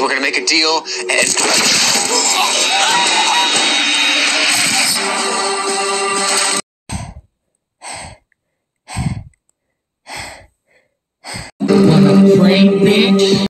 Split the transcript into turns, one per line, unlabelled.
We're gonna make a deal and.
Wanna play, bitch?